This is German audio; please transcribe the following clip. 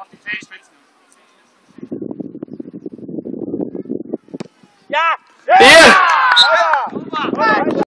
Auf die Zehenspitzen. Ja! ja! ja!